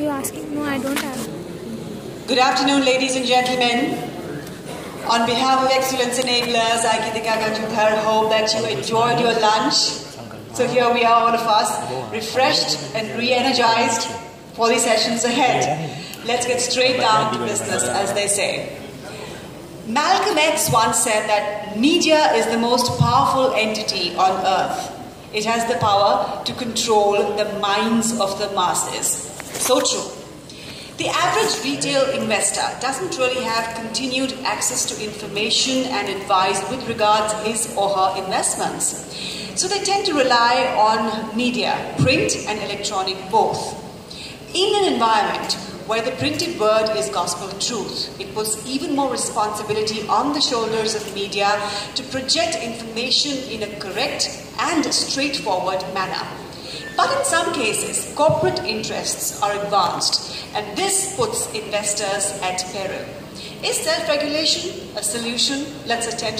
You asking? No, I don't have. Good afternoon, ladies and gentlemen. On behalf of Excellence Enablers, I, Gitikka Ganju Dhar, hope that you enjoyed your lunch. So here we are, all of us, refreshed and re-energized for the sessions ahead. Let's get straight down to business, as they say. Malcolm X once said that media is the most powerful entity on earth. It has the power to control the minds of the masses. So true. The average retail investor doesn't really have continued access to information and advice with regards his or her investments. So they tend to rely on media, print and electronic both. In an environment where the printed word is gospel truth, it puts even more responsibility on the shoulders of media to project information in a correct and straightforward manner. But in some cases, corporate interests are advanced, and this puts investors at peril. Is self regulation a solution? Let's attempt.